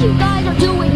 you guys are doing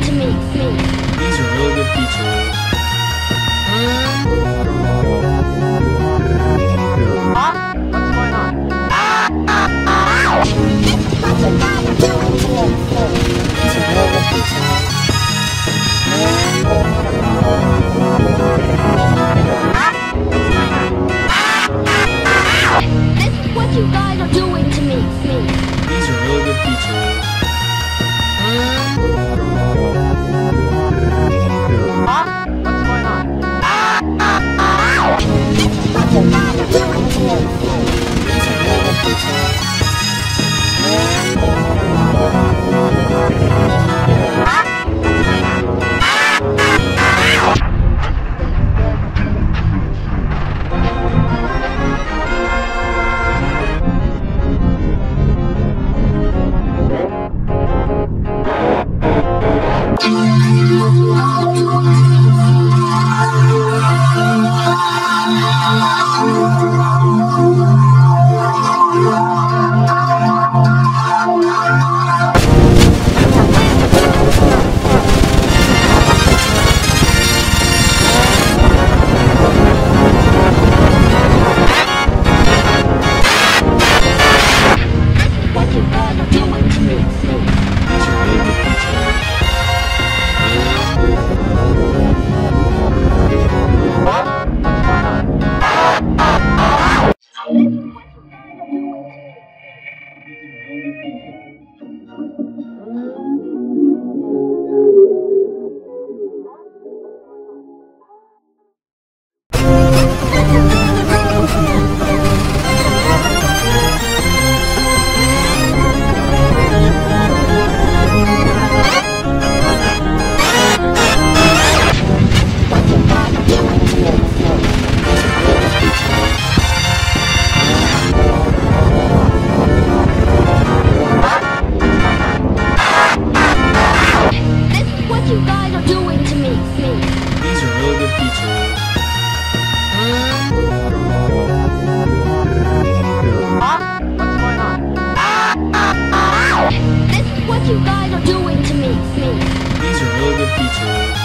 you guys are doing to me. me. These are really good features.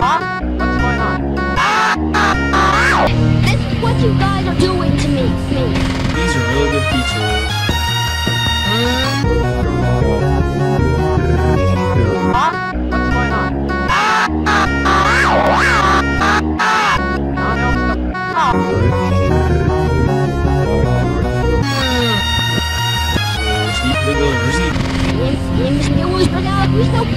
Huh? What's going on? This is what you guys are doing to me. me. These are really good features. Olha, cuida o que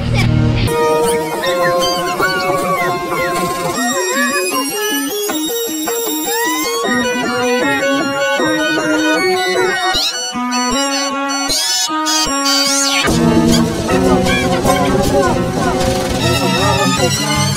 Oh,